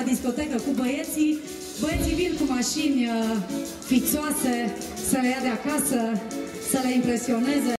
la discotecă cu băieții. Băieții vin cu mașini uh, fițoase să le ia de acasă, să le impresioneze.